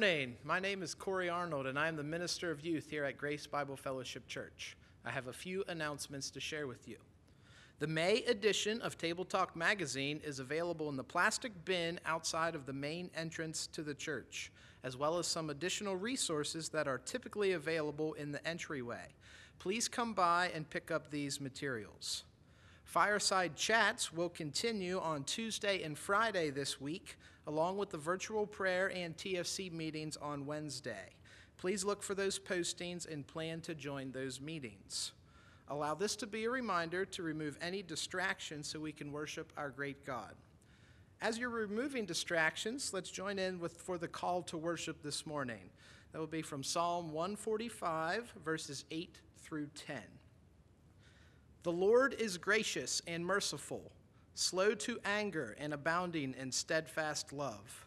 Good morning. My name is Corey Arnold, and I am the Minister of Youth here at Grace Bible Fellowship Church. I have a few announcements to share with you. The May edition of Table Talk magazine is available in the plastic bin outside of the main entrance to the church, as well as some additional resources that are typically available in the entryway. Please come by and pick up these materials. Fireside chats will continue on Tuesday and Friday this week along with the virtual prayer and TFC meetings on Wednesday. Please look for those postings and plan to join those meetings. Allow this to be a reminder to remove any distractions so we can worship our great God. As you're removing distractions, let's join in with for the call to worship this morning. That will be from Psalm 145 verses 8 through 10. The Lord is gracious and merciful slow to anger and abounding in steadfast love.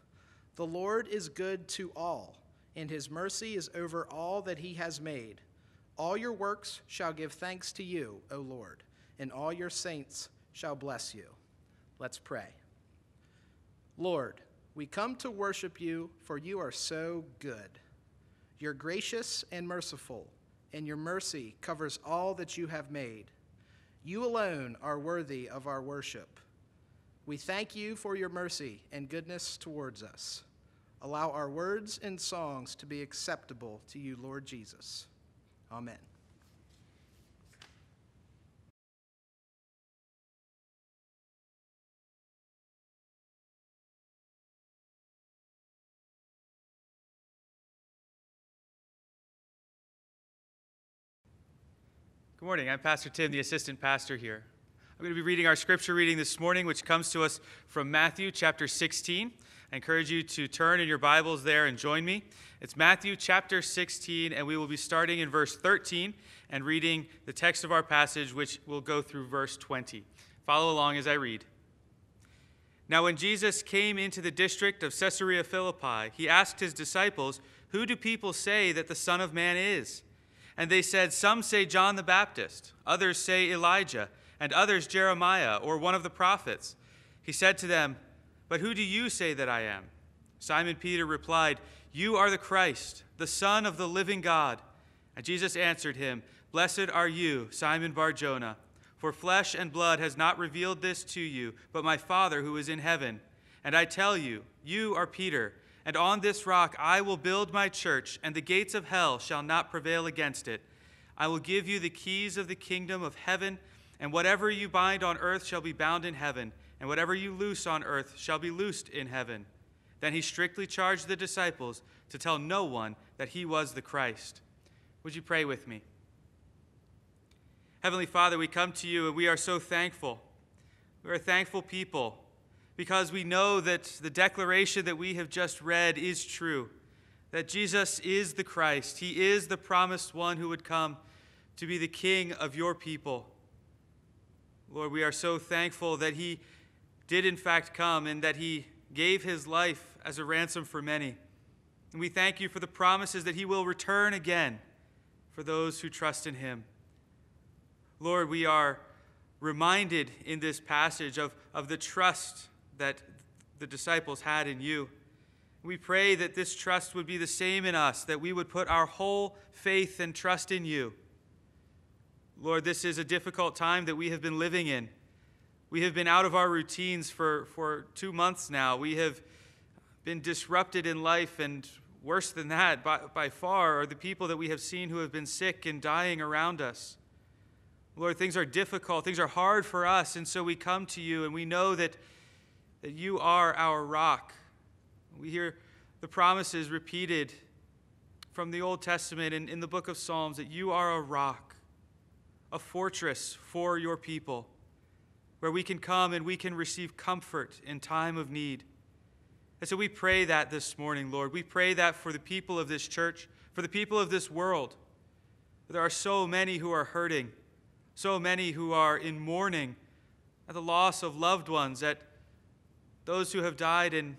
The Lord is good to all, and his mercy is over all that he has made. All your works shall give thanks to you, O Lord, and all your saints shall bless you. Let's pray. Lord, we come to worship you, for you are so good. You're gracious and merciful, and your mercy covers all that you have made. You alone are worthy of our worship. We thank you for your mercy and goodness towards us. Allow our words and songs to be acceptable to you, Lord Jesus. Amen. Good morning. I'm Pastor Tim, the assistant pastor here. I'm going to be reading our scripture reading this morning, which comes to us from Matthew chapter 16. I encourage you to turn in your Bibles there and join me. It's Matthew chapter 16, and we will be starting in verse 13 and reading the text of our passage, which will go through verse 20. Follow along as I read. Now, when Jesus came into the district of Caesarea Philippi, he asked his disciples, Who do people say that the Son of Man is? And they said, Some say John the Baptist, others say Elijah, and others Jeremiah or one of the prophets. He said to them, But who do you say that I am? Simon Peter replied, You are the Christ, the Son of the living God. And Jesus answered him, Blessed are you, Simon Barjona, for flesh and blood has not revealed this to you, but my Father who is in heaven. And I tell you, you are Peter and on this rock I will build my church, and the gates of hell shall not prevail against it. I will give you the keys of the kingdom of heaven, and whatever you bind on earth shall be bound in heaven, and whatever you loose on earth shall be loosed in heaven. Then he strictly charged the disciples to tell no one that he was the Christ. Would you pray with me? Heavenly Father, we come to you and we are so thankful. We are thankful people because we know that the declaration that we have just read is true that Jesus is the Christ, He is the promised one who would come to be the King of your people. Lord, we are so thankful that He did in fact come and that He gave His life as a ransom for many. And we thank you for the promises that He will return again for those who trust in Him. Lord, we are reminded in this passage of, of the trust that the disciples had in you. We pray that this trust would be the same in us, that we would put our whole faith and trust in you. Lord, this is a difficult time that we have been living in. We have been out of our routines for, for two months now. We have been disrupted in life, and worse than that, by, by far, are the people that we have seen who have been sick and dying around us. Lord, things are difficult, things are hard for us, and so we come to you and we know that that you are our rock. We hear the promises repeated from the Old Testament and in the book of Psalms that you are a rock, a fortress for your people, where we can come and we can receive comfort in time of need. And so we pray that this morning, Lord. We pray that for the people of this church, for the people of this world. There are so many who are hurting, so many who are in mourning at the loss of loved ones, at those who have died, and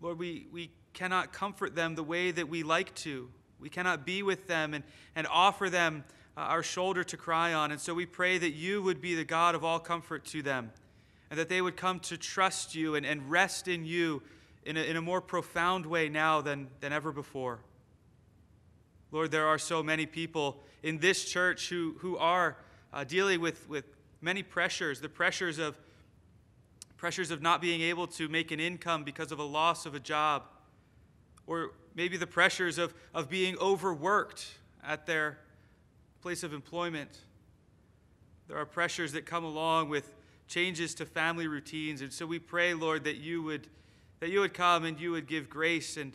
Lord, we, we cannot comfort them the way that we like to. We cannot be with them and, and offer them uh, our shoulder to cry on. And so we pray that you would be the God of all comfort to them and that they would come to trust you and, and rest in you in a, in a more profound way now than, than ever before. Lord, there are so many people in this church who, who are uh, dealing with, with many pressures the pressures of, pressures of not being able to make an income because of a loss of a job, or maybe the pressures of, of being overworked at their place of employment. There are pressures that come along with changes to family routines. And so we pray, Lord, that you would, that you would come and you would give grace and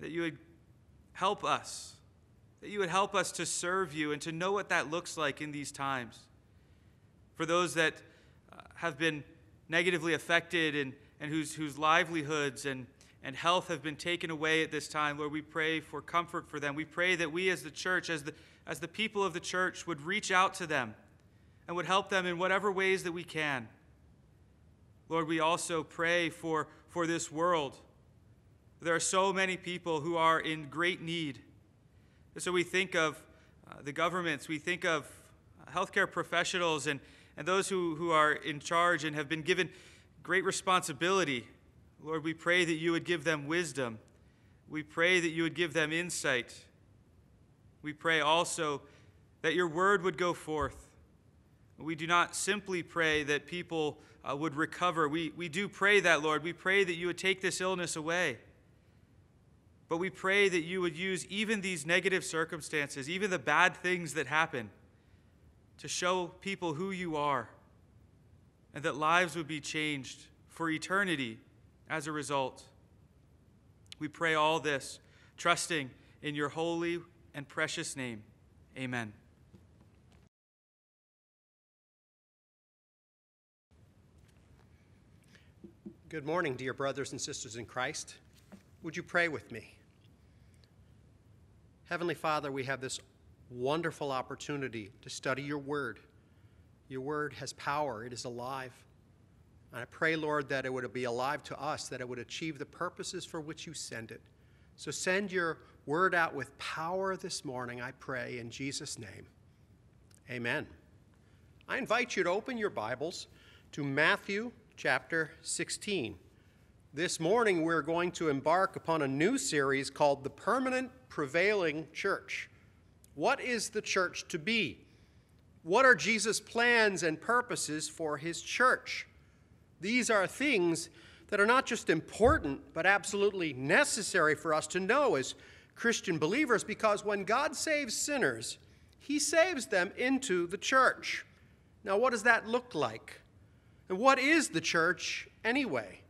that you would help us, that you would help us to serve you and to know what that looks like in these times. For those that uh, have been negatively affected and, and whose, whose livelihoods and, and health have been taken away at this time, Lord, we pray for comfort for them. We pray that we as the church, as the, as the people of the church, would reach out to them and would help them in whatever ways that we can. Lord, we also pray for, for this world. There are so many people who are in great need. And so we think of uh, the governments, we think of healthcare professionals and, and those who, who are in charge and have been given great responsibility. Lord, we pray that you would give them wisdom. We pray that you would give them insight. We pray also that your word would go forth we do not simply pray that people uh, would recover. We, we do pray that, Lord. We pray that you would take this illness away. But we pray that you would use even these negative circumstances, even the bad things that happen, to show people who you are, and that lives would be changed for eternity as a result. We pray all this, trusting in your holy and precious name. Amen. Good morning, dear brothers and sisters in Christ. Would you pray with me? Heavenly Father, we have this wonderful opportunity to study your word. Your word has power, it is alive. And I pray, Lord, that it would be alive to us, that it would achieve the purposes for which you send it. So send your word out with power this morning, I pray, in Jesus' name. Amen. I invite you to open your Bibles to Matthew chapter 16. This morning, we're going to embark upon a new series called The Permanent Prevailing Church. What is the church to be? What are Jesus' plans and purposes for his church? These are things that are not just important, but absolutely necessary for us to know as Christian believers because when God saves sinners, he saves them into the church. Now, what does that look like? And what is the church anyway?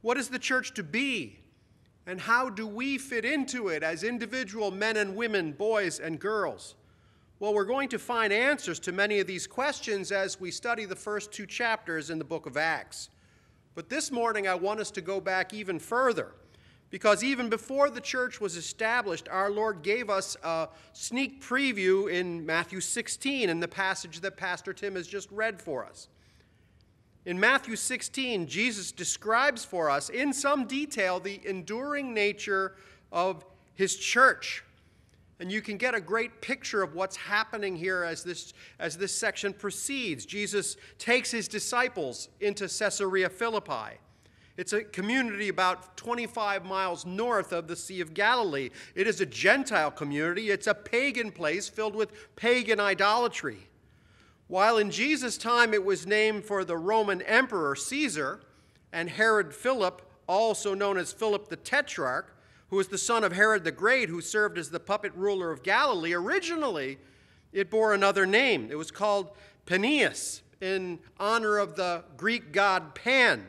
What is the church to be? And how do we fit into it as individual men and women, boys and girls? Well, we're going to find answers to many of these questions as we study the first two chapters in the book of Acts. But this morning, I want us to go back even further. Because even before the church was established, our Lord gave us a sneak preview in Matthew 16 in the passage that Pastor Tim has just read for us. In Matthew 16, Jesus describes for us in some detail the enduring nature of his church. And you can get a great picture of what's happening here as this, as this section proceeds. Jesus takes his disciples into Caesarea Philippi. It's a community about 25 miles north of the Sea of Galilee. It is a Gentile community, it's a pagan place filled with pagan idolatry. While in Jesus' time it was named for the Roman Emperor Caesar and Herod Philip, also known as Philip the Tetrarch, who was the son of Herod the Great, who served as the puppet ruler of Galilee, originally it bore another name. It was called Paneas in honor of the Greek god Pan.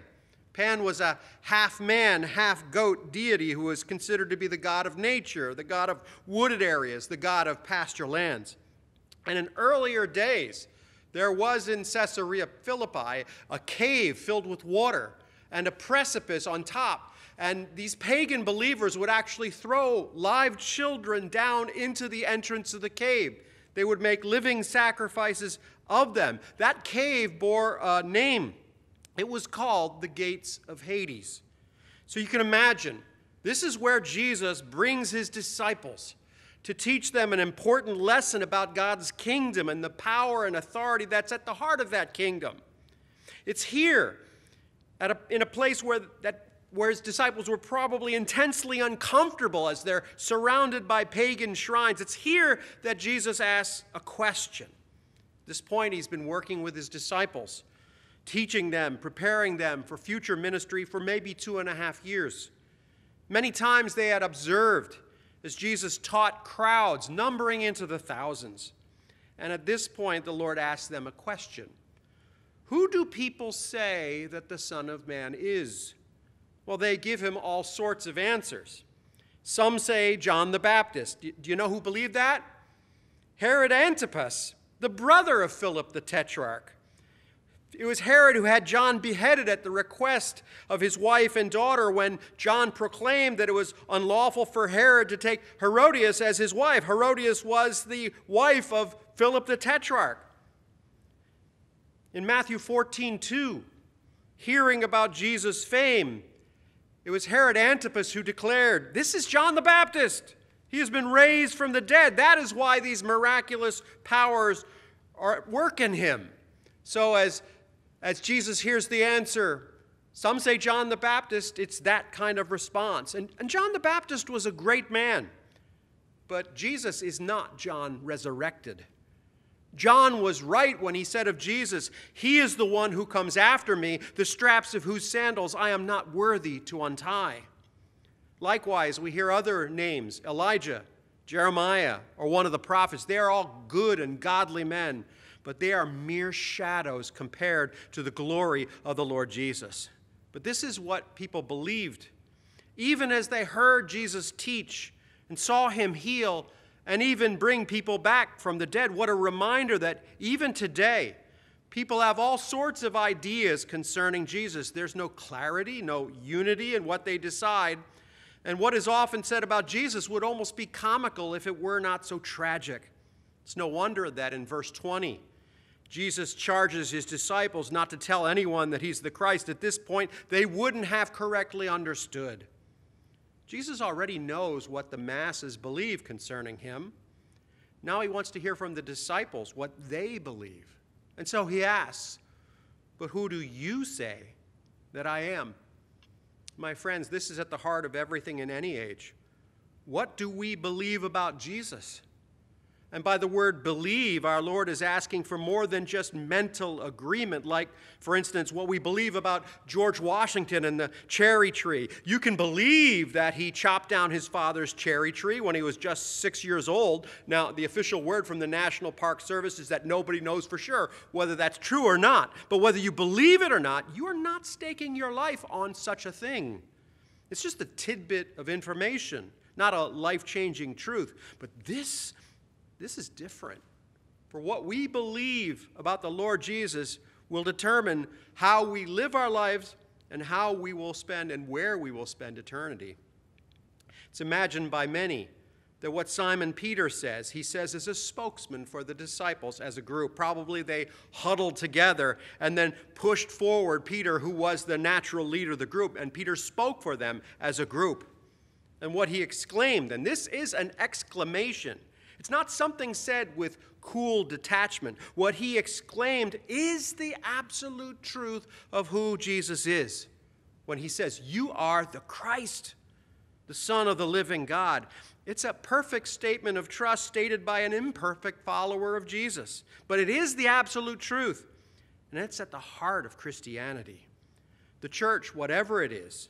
Pan was a half man, half goat deity who was considered to be the god of nature, the god of wooded areas, the god of pasture lands. And in earlier days, there was in Caesarea Philippi a cave filled with water and a precipice on top. And these pagan believers would actually throw live children down into the entrance of the cave. They would make living sacrifices of them. That cave bore a name. It was called the Gates of Hades. So you can imagine, this is where Jesus brings his disciples to teach them an important lesson about God's kingdom and the power and authority that's at the heart of that kingdom. It's here, at a, in a place where that where his disciples were probably intensely uncomfortable as they're surrounded by pagan shrines. It's here that Jesus asks a question. This point, he's been working with his disciples, teaching them, preparing them for future ministry for maybe two and a half years. Many times they had observed as Jesus taught crowds numbering into the thousands. And at this point, the Lord asked them a question Who do people say that the Son of Man is? Well, they give him all sorts of answers. Some say John the Baptist. Do you know who believed that? Herod Antipas, the brother of Philip the Tetrarch. It was Herod who had John beheaded at the request of his wife and daughter when John proclaimed that it was unlawful for Herod to take Herodias as his wife. Herodias was the wife of Philip the Tetrarch. In Matthew 14, 2, hearing about Jesus' fame, it was Herod Antipas who declared, This is John the Baptist. He has been raised from the dead. That is why these miraculous powers are at work in him. So, as as Jesus hears the answer, some say John the Baptist, it's that kind of response. And, and John the Baptist was a great man, but Jesus is not John resurrected. John was right when he said of Jesus, He is the one who comes after me, the straps of whose sandals I am not worthy to untie. Likewise, we hear other names Elijah, Jeremiah, or one of the prophets. They are all good and godly men but they are mere shadows compared to the glory of the Lord Jesus. But this is what people believed. Even as they heard Jesus teach and saw him heal and even bring people back from the dead, what a reminder that even today, people have all sorts of ideas concerning Jesus. There's no clarity, no unity in what they decide. And what is often said about Jesus would almost be comical if it were not so tragic. It's no wonder that in verse 20, Jesus charges his disciples not to tell anyone that he's the Christ. At this point, they wouldn't have correctly understood. Jesus already knows what the masses believe concerning him. Now he wants to hear from the disciples what they believe. And so he asks, But who do you say that I am? My friends, this is at the heart of everything in any age. What do we believe about Jesus? And by the word believe, our Lord is asking for more than just mental agreement, like, for instance, what we believe about George Washington and the cherry tree. You can believe that he chopped down his father's cherry tree when he was just six years old. Now, the official word from the National Park Service is that nobody knows for sure whether that's true or not. But whether you believe it or not, you are not staking your life on such a thing. It's just a tidbit of information, not a life changing truth. But this this is different. For what we believe about the Lord Jesus will determine how we live our lives and how we will spend and where we will spend eternity. It's imagined by many that what Simon Peter says, he says as a spokesman for the disciples as a group. Probably they huddled together and then pushed forward Peter, who was the natural leader of the group, and Peter spoke for them as a group. And what he exclaimed, and this is an exclamation, it's not something said with cool detachment. What he exclaimed is the absolute truth of who Jesus is when he says, You are the Christ, the Son of the living God. It's a perfect statement of trust stated by an imperfect follower of Jesus. But it is the absolute truth, and it's at the heart of Christianity. The church, whatever it is,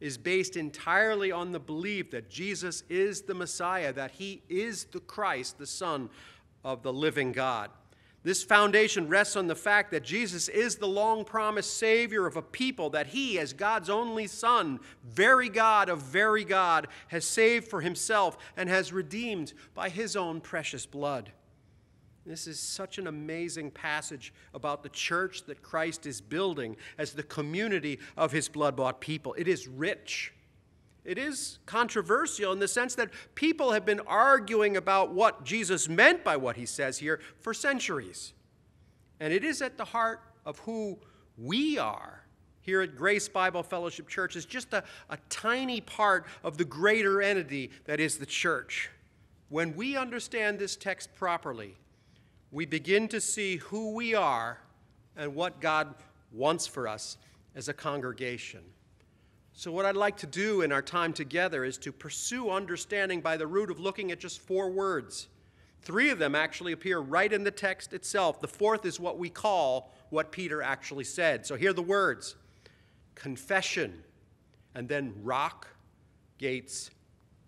is based entirely on the belief that Jesus is the Messiah, that he is the Christ, the Son of the living God. This foundation rests on the fact that Jesus is the long promised Savior of a people that He, as God's only Son, very God of very God, has saved for Himself and has redeemed by His own precious blood. This is such an amazing passage about the church that Christ is building as the community of his blood bought people. It is rich. It is controversial in the sense that people have been arguing about what Jesus meant by what he says here for centuries. And it is at the heart of who we are here at Grace Bible Fellowship Church, is just a, a tiny part of the greater entity that is the church. When we understand this text properly, we begin to see who we are and what God wants for us as a congregation. So, what I'd like to do in our time together is to pursue understanding by the root of looking at just four words. Three of them actually appear right in the text itself. The fourth is what we call what Peter actually said. So, here are the words confession, and then rock, gates,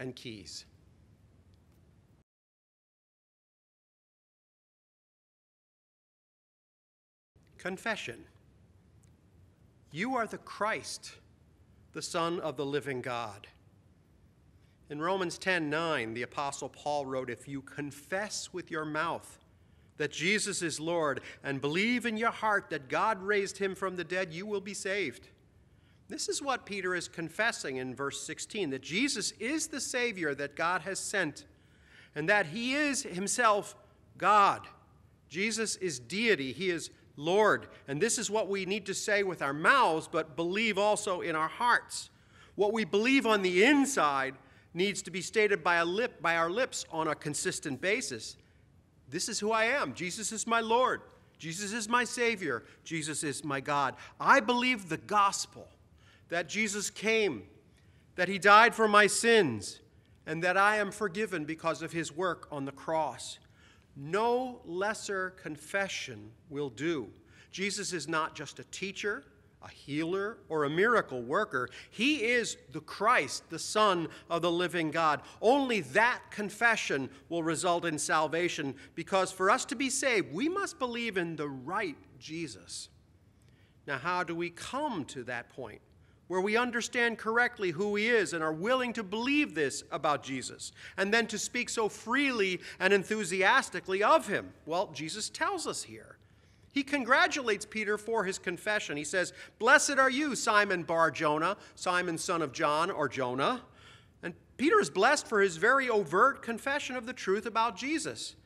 and keys. Confession. You are the Christ, the Son of the living God. In Romans 10 9, the Apostle Paul wrote, If you confess with your mouth that Jesus is Lord and believe in your heart that God raised him from the dead, you will be saved. This is what Peter is confessing in verse 16 that Jesus is the Savior that God has sent, and that he is himself God. Jesus is deity, he is Lord. And this is what we need to say with our mouths, but believe also in our hearts. What we believe on the inside needs to be stated by, a lip, by our lips on a consistent basis. This is who I am. Jesus is my Lord. Jesus is my Savior. Jesus is my God. I believe the gospel that Jesus came, that He died for my sins, and that I am forgiven because of His work on the cross. No lesser confession will do. Jesus is not just a teacher, a healer, or a miracle worker. He is the Christ, the Son of the living God. Only that confession will result in salvation because for us to be saved, we must believe in the right Jesus. Now, how do we come to that point? Where we understand correctly who he is and are willing to believe this about Jesus, and then to speak so freely and enthusiastically of him? Well, Jesus tells us here. He congratulates Peter for his confession. He says, Blessed are you, Simon Bar Jonah, Simon son of John or Jonah. And Peter is blessed for his very overt confession of the truth about Jesus.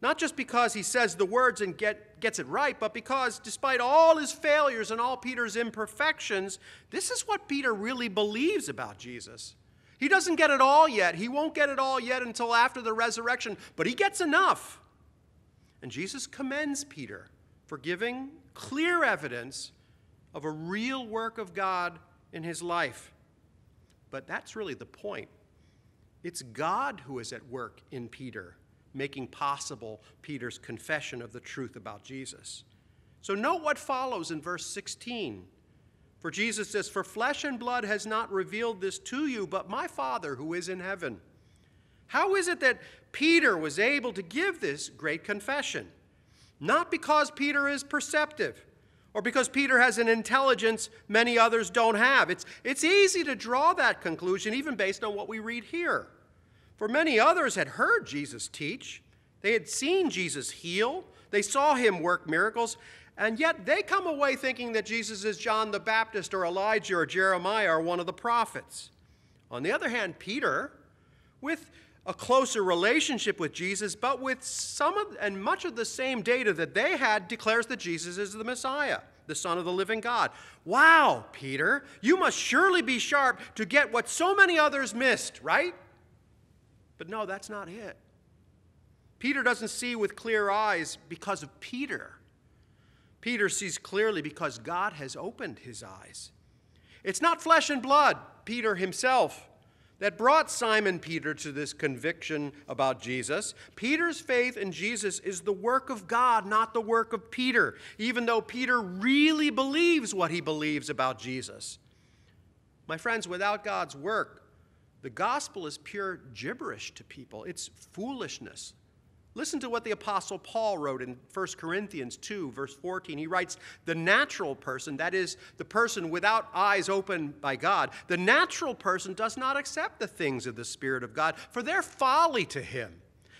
Not just because he says the words and get, gets it right, but because despite all his failures and all Peter's imperfections, this is what Peter really believes about Jesus. He doesn't get it all yet. He won't get it all yet until after the resurrection, but he gets enough. And Jesus commends Peter for giving clear evidence of a real work of God in his life. But that's really the point. It's God who is at work in Peter making possible Peter's confession of the truth about Jesus. So, note what follows in verse 16. For Jesus says, For flesh and blood has not revealed this to you, but my Father who is in heaven. How is it that Peter was able to give this great confession? Not because Peter is perceptive or because Peter has an intelligence many others don't have. It's, it's easy to draw that conclusion even based on what we read here. For many others had heard Jesus teach, they had seen Jesus heal, they saw him work miracles, and yet they come away thinking that Jesus is John the Baptist or Elijah or Jeremiah or one of the prophets. On the other hand, Peter, with a closer relationship with Jesus, but with some of, and much of the same data that they had, declares that Jesus is the Messiah, the Son of the living God. Wow, Peter, you must surely be sharp to get what so many others missed, right? But no, that's not it. Peter doesn't see with clear eyes because of Peter. Peter sees clearly because God has opened his eyes. It's not flesh and blood, Peter himself, that brought Simon Peter to this conviction about Jesus. Peter's faith in Jesus is the work of God, not the work of Peter, even though Peter really believes what he believes about Jesus. My friends, without God's work, the gospel is pure gibberish to people, it's foolishness. Listen to what the Apostle Paul wrote in 1 Corinthians 2, verse 14. He writes, The natural person, that is, the person without eyes opened by God, the natural person does not accept the things of the Spirit of God, for they're folly to him.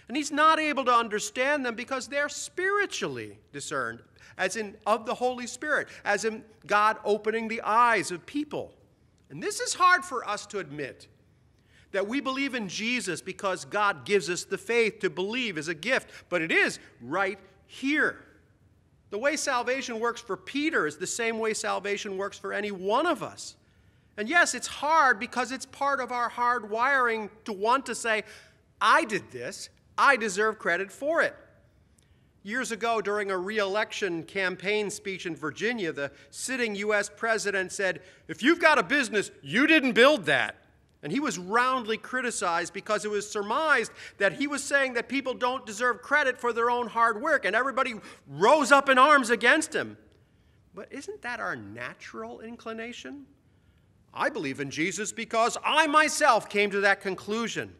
And he's not able to understand them because they're spiritually discerned, as in of the Holy Spirit, as in God opening the eyes of people. And this is hard for us to admit that we believe in Jesus because God gives us the faith to believe as a gift, but it is right here. The way salvation works for Peter is the same way salvation works for any one of us. And yes, it's hard because it's part of our hard wiring to want to say, I did this, I deserve credit for it. Years ago, during a reelection campaign speech in Virginia, the sitting U.S. president said, If you've got a business, you didn't build that. And he was roundly criticized because it was surmised that he was saying that people don't deserve credit for their own hard work, and everybody rose up in arms against him. But isn't that our natural inclination? I believe in Jesus because I myself came to that conclusion.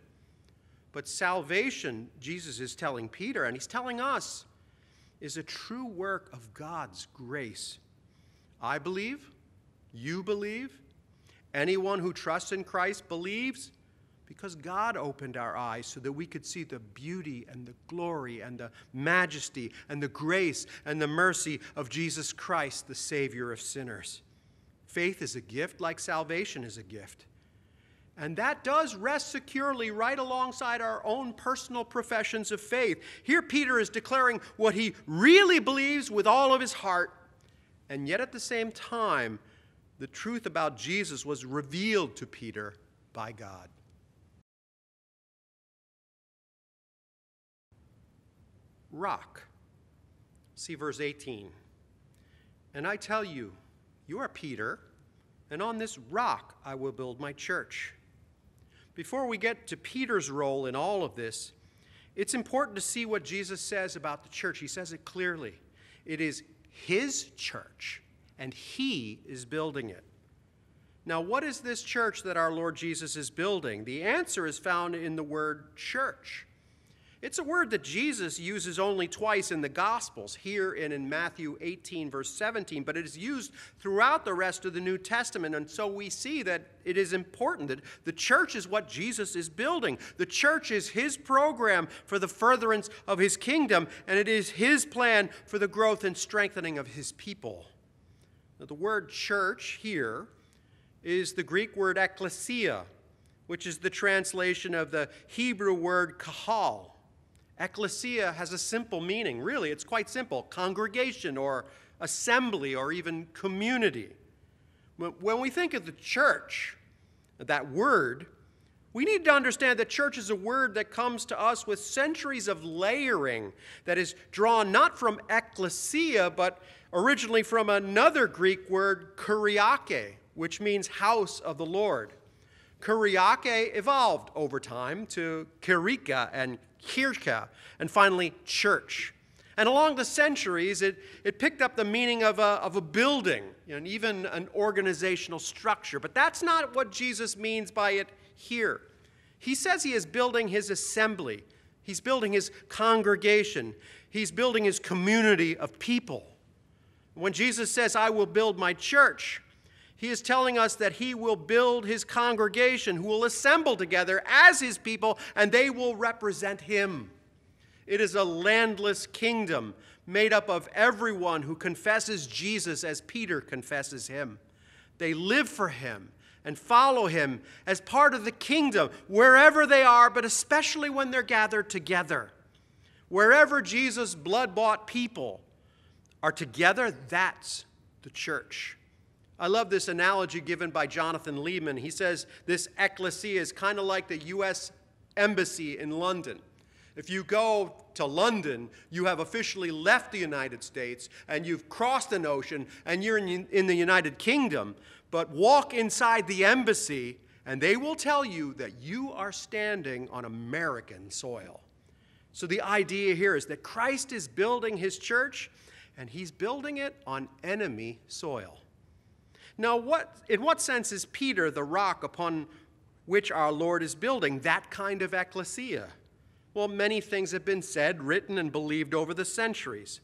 But salvation, Jesus is telling Peter, and he's telling us, is a true work of God's grace. I believe, you believe, Anyone who trusts in Christ believes because God opened our eyes so that we could see the beauty and the glory and the majesty and the grace and the mercy of Jesus Christ, the Savior of sinners. Faith is a gift, like salvation is a gift. And that does rest securely right alongside our own personal professions of faith. Here, Peter is declaring what he really believes with all of his heart, and yet at the same time, the truth about Jesus was revealed to Peter by God. Rock. See verse 18. And I tell you, you are Peter, and on this rock I will build my church. Before we get to Peter's role in all of this, it's important to see what Jesus says about the church. He says it clearly. It is his church and He is building it. Now, what is this church that our Lord Jesus is building? The answer is found in the word church. It's a word that Jesus uses only twice in the Gospels, here and in Matthew 18, verse 17, but it is used throughout the rest of the New Testament. And so we see that it is important that the church is what Jesus is building. The church is his program for the furtherance of his kingdom, and it is his plan for the growth and strengthening of his people. Now, the word church here is the Greek word ekklesia, which is the translation of the Hebrew word kahal. Ecclesia has a simple meaning. Really, it's quite simple congregation or assembly or even community. When we think of the church, that word, we need to understand that church is a word that comes to us with centuries of layering that is drawn not from ecclesia, but originally from another Greek word, kuriake, which means house of the Lord. Kuriake evolved over time to kirika and kirka, and finally church. And along the centuries, it, it picked up the meaning of a, of a building and even an organizational structure. But that's not what Jesus means by it here. He says he is building his assembly, he's building his congregation, he's building his community of people. When Jesus says, I will build my church, he is telling us that he will build his congregation who will assemble together as his people and they will represent him. It is a landless kingdom made up of everyone who confesses Jesus as Peter confesses him. They live for him and follow him as part of the kingdom wherever they are, but especially when they're gathered together. Wherever Jesus' blood bought people are together, that's the church. I love this analogy given by Jonathan Leeman. He says this ecclesia is kind of like the U.S. Embassy in London. If you go to London, you have officially left the United States and you've crossed an ocean and you're in, in the United Kingdom. But walk inside the embassy and they will tell you that you are standing on American soil. So the idea here is that Christ is building his church and he's building it on enemy soil. Now, what, in what sense is Peter the rock upon which our Lord is building that kind of ecclesia? Well, many things have been said, written, and believed over the centuries.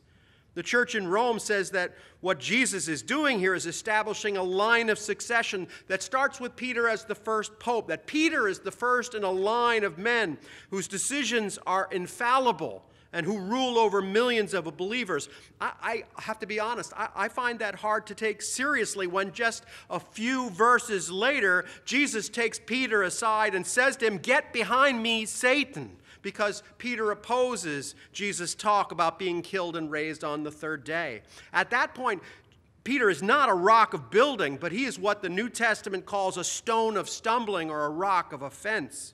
The church in Rome says that what Jesus is doing here is establishing a line of succession that starts with Peter as the first pope, that Peter is the first in a line of men whose decisions are infallible and who rule over millions of believers. I, I have to be honest, I, I find that hard to take seriously when just a few verses later, Jesus takes Peter aside and says to him, Get behind me, Satan because Peter opposes Jesus' talk about being killed and raised on the third day. At that point, Peter is not a rock of building, but he is what the New Testament calls a stone of stumbling or a rock of offense.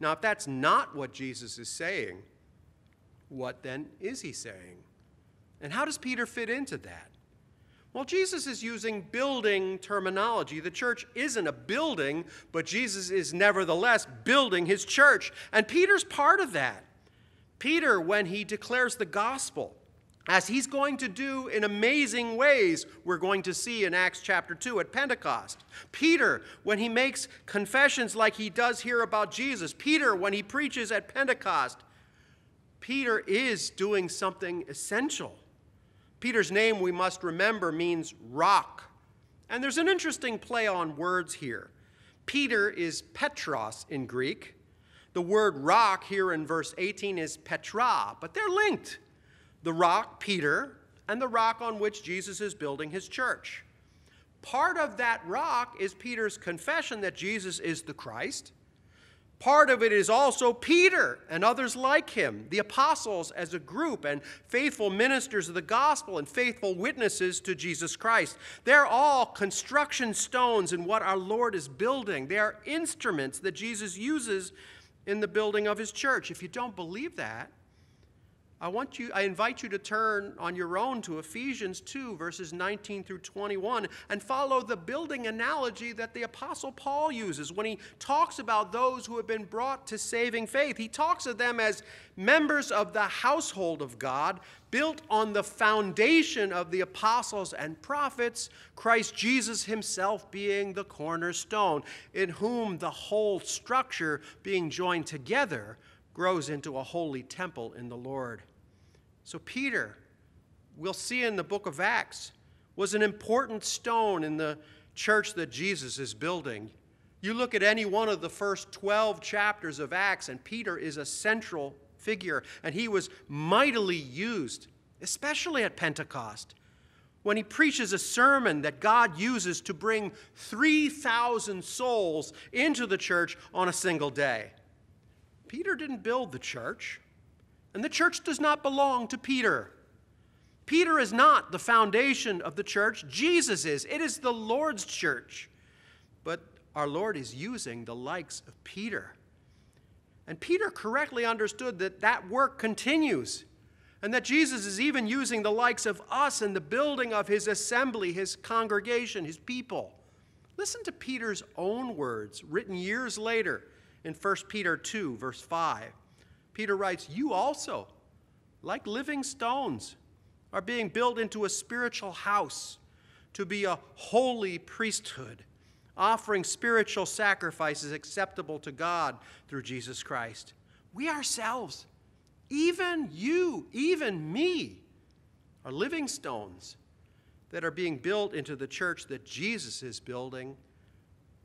Now, if that's not what Jesus is saying, What then is he saying? And how does Peter fit into that? Well, Jesus is using building terminology. The church isn't a building, but Jesus is nevertheless building his church. And Peter's part of that. Peter, when he declares the gospel, as he's going to do in amazing ways, we're going to see in Acts chapter 2 at Pentecost. Peter, when he makes confessions like he does here about Jesus. Peter, when he preaches at Pentecost. Peter is doing something essential. Peter's name, we must remember, means rock. And there's an interesting play on words here. Peter is Petros in Greek. The word rock here in verse 18 is Petra, but they're linked. The rock, Peter, and the rock on which Jesus is building his church. Part of that rock is Peter's confession that Jesus is the Christ. Part of it is also Peter and others like him, the apostles as a group, and faithful ministers of the gospel and faithful witnesses to Jesus Christ. They're all construction stones in what our Lord is building. They are instruments that Jesus uses in the building of his church. If you don't believe that, I want you I invite you to turn on your own to Ephesians 2 verses 19 through 21 and follow the building analogy that the apostle Paul uses when he talks about those who have been brought to saving faith. He talks of them as members of the household of God, built on the foundation of the apostles and prophets, Christ Jesus himself being the cornerstone, in whom the whole structure being joined together grows into a holy temple in the Lord. So, Peter, we'll see in the book of Acts, was an important stone in the church that Jesus is building. You look at any one of the first 12 chapters of Acts, and Peter is a central figure, and he was mightily used, especially at Pentecost, when he preaches a sermon that God uses to bring 3,000 souls into the church on a single day. Peter didn't build the church, and the church does not belong to Peter. Peter is not the foundation of the church, Jesus is. It is the Lord's church. But our Lord is using the likes of Peter. And Peter correctly understood that that work continues and that Jesus is even using the likes of us in the building of his assembly, his congregation, his people. Listen to Peter's own words, written years later in 1 Peter 2, verse 5. Peter writes, You also, like living stones, are being built into a spiritual house to be a holy priesthood, offering spiritual sacrifices acceptable to God through Jesus Christ. We ourselves, even you, even me, are living stones that are being built into the church that Jesus is building,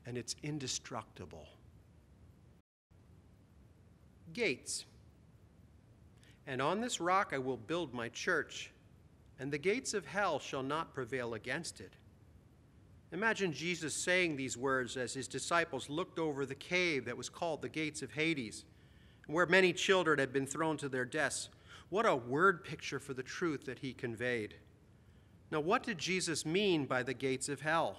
and it's indestructible gates. And on this rock I will build my church, and the gates of hell shall not prevail against it. Imagine Jesus saying these words as his disciples looked over the cave that was called the gates of Hades, where many children had been thrown to their deaths. What a word picture for the truth that he conveyed. Now, what did Jesus mean by the gates of hell?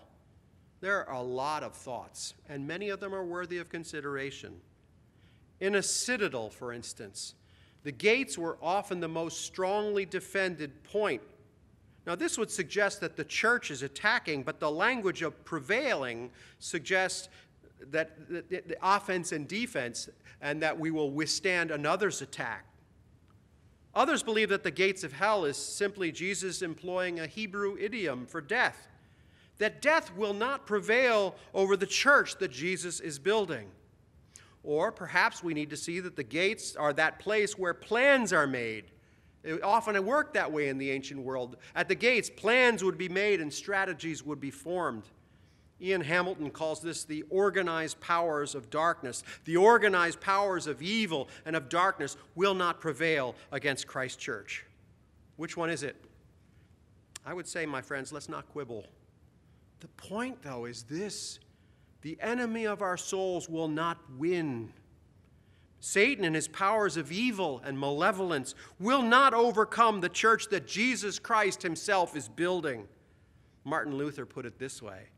There are a lot of thoughts, and many of them are worthy of consideration. In a citadel, for instance, the gates were often the most strongly defended point. Now, this would suggest that the church is attacking, but the language of prevailing suggests that the offense and defense and that we will withstand another's attack. Others believe that the gates of hell is simply Jesus employing a Hebrew idiom for death, that death will not prevail over the church that Jesus is building. Or perhaps we need to see that the gates are that place where plans are made. It often it worked that way in the ancient world. At the gates, plans would be made and strategies would be formed. Ian Hamilton calls this the organized powers of darkness. The organized powers of evil and of darkness will not prevail against Christ's church. Which one is it? I would say, my friends, let's not quibble. The point, though, is this the enemy of our souls will not win. Satan and his powers of evil and malevolence will not overcome the church that Jesus Christ himself is building. Martin Luther put it this way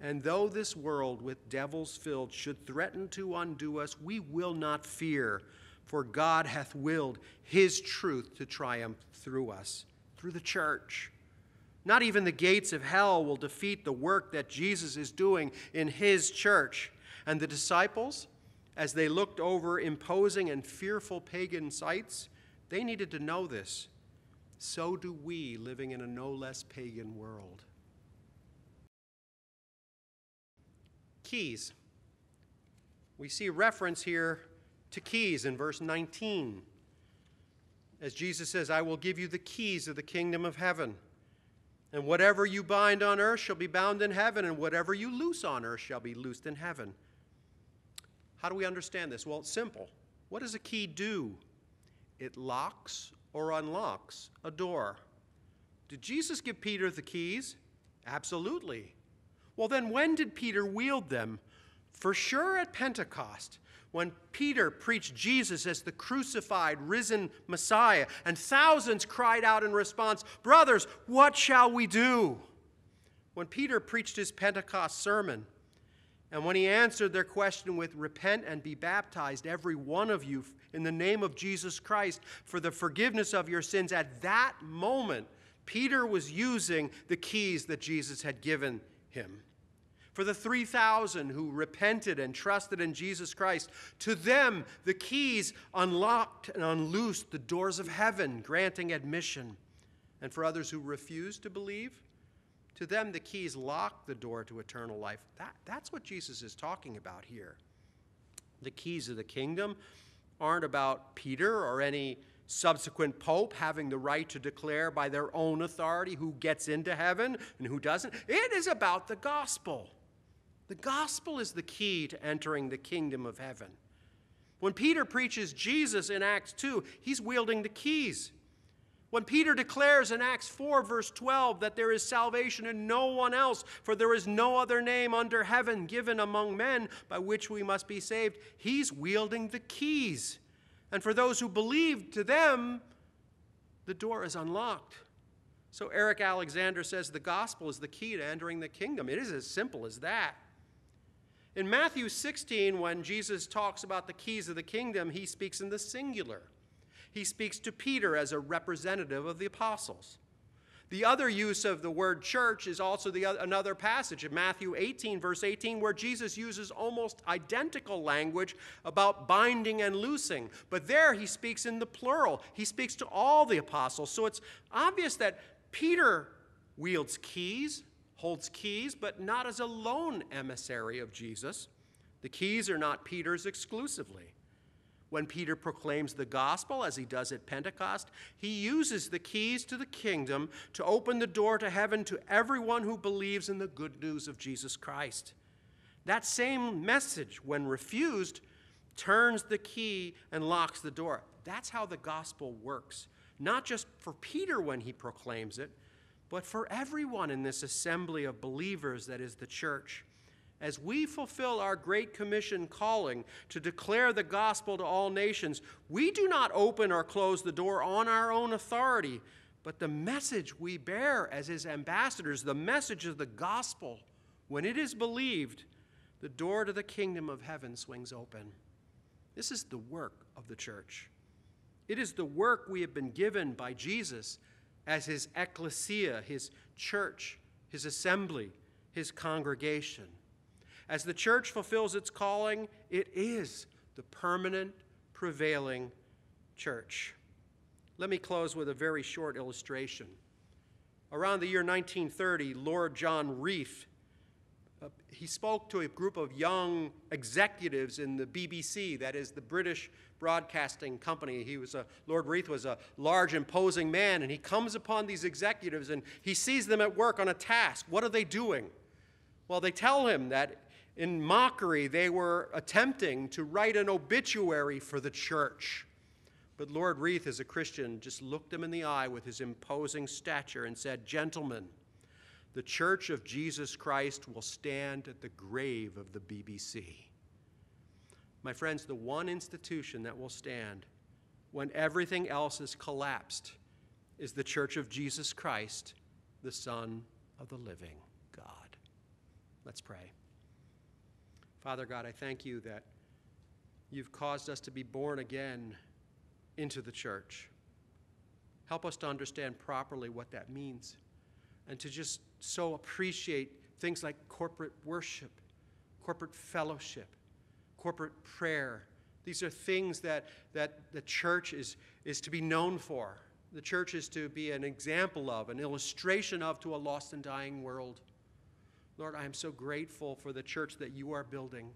And though this world with devils filled should threaten to undo us, we will not fear, for God hath willed his truth to triumph through us, through the church. Not even the gates of hell will defeat the work that Jesus is doing in his church. And the disciples, as they looked over imposing and fearful pagan sites, they needed to know this. So do we living in a no less pagan world. Keys. We see reference here to keys in verse 19. As Jesus says, I will give you the keys of the kingdom of heaven. And whatever you bind on earth shall be bound in heaven, and whatever you loose on earth shall be loosed in heaven. How do we understand this? Well, it's simple. What does a key do? It locks or unlocks a door. Did Jesus give Peter the keys? Absolutely. Well, then when did Peter wield them? For sure at Pentecost when Peter preached Jesus as the crucified, risen Messiah, and thousands cried out in response, Brothers, what shall we do? When Peter preached his Pentecost sermon, and when he answered their question with, Repent and be baptized, every one of you, in the name of Jesus Christ, for the forgiveness of your sins, at that moment, Peter was using the keys that Jesus had given him. For the 3,000 who repented and trusted in Jesus Christ, to them the keys unlocked and unloosed the doors of heaven, granting admission. And for others who refused to believe, to them the keys locked the door to eternal life. That, that's what Jesus is talking about here. The keys of the kingdom aren't about Peter or any subsequent pope having the right to declare by their own authority who gets into heaven and who doesn't. It is about the gospel. The gospel is the key to entering the kingdom of heaven. When Peter preaches Jesus in Acts 2, he's wielding the keys. When Peter declares in Acts 4, verse 12, that there is salvation in no one else, for there is no other name under heaven given among men by which we must be saved, he's wielding the keys. And for those who believe, to them, the door is unlocked. So Eric Alexander says the gospel is the key to entering the kingdom. It is as simple as that. In Matthew 16, when Jesus talks about the keys of the kingdom, he speaks in the singular. He speaks to Peter as a representative of the apostles. The other use of the word church is also the, another passage in Matthew 18, verse 18, where Jesus uses almost identical language about binding and loosing. But there he speaks in the plural. He speaks to all the apostles. So it's obvious that Peter wields keys, holds keys, but not as a lone emissary of Jesus. The keys are not Peter's exclusively. When Peter proclaims the gospel, as he does at Pentecost, he uses the keys to the kingdom to open the door to heaven to everyone who believes in the good news of Jesus Christ. That same message, when refused, turns the key and locks the door. That's how the gospel works. Not just for Peter when he proclaims it, but for everyone in this assembly of believers that is the church. As we fulfill our Great Commission calling to declare the gospel to all nations, we do not open or close the door on our own authority, but the message we bear as his ambassadors, the message of the gospel, when it is believed, the door to the kingdom of heaven swings open. This is the work of the church. It is the work we have been given by Jesus as his ecclesia, his church, his assembly, his congregation. As the church fulfills its calling, it is the permanent, prevailing church. Let me close with a very short illustration. Around the year 1930, Lord John Reith he spoke to a group of young executives in the BBC, that is the British Broadcasting Company. He was a, Lord Reith was a large, imposing man, and he comes upon these executives and he sees them at work on a task. What are they doing? Well, they tell him that in mockery they were attempting to write an obituary for the church. But Lord Reith, as a Christian, just looked them in the eye with his imposing stature and said, Gentlemen, the Church of Jesus Christ will stand at the grave of the BBC. My friends, the one institution that will stand when everything else is collapsed is the Church of Jesus Christ, the Son of the living God. Let's pray. Father God, I thank you that You've caused us to be born again into the church. Help us to understand properly what that means and to just so appreciate things like corporate worship, corporate fellowship, corporate prayer. These are things that, that the church is, is to be known for. The church is to be an example of, an illustration of to a lost and dying world. Lord, I am so grateful for the church that you are building.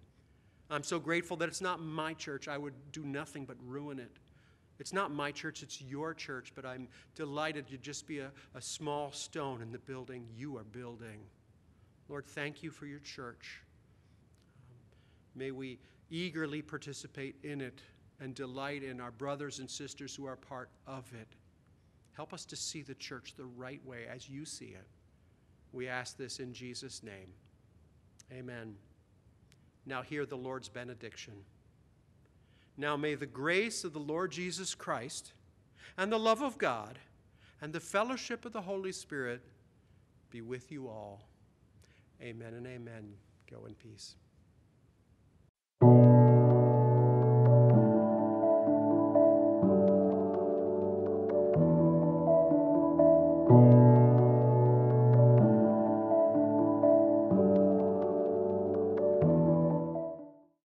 I'm so grateful that it's not my church. I would do nothing but ruin it. It's not my church, it's your church, but I'm delighted to just be a, a small stone in the building you are building. Lord, thank you for your church. Um, may we eagerly participate in it and delight in our brothers and sisters who are part of it. Help us to see the church the right way as you see it. We ask this in Jesus' name. Amen. Now, hear the Lord's benediction. Now, may the grace of the Lord Jesus Christ and the love of God and the fellowship of the Holy Spirit be with you all. Amen and amen. Go in peace.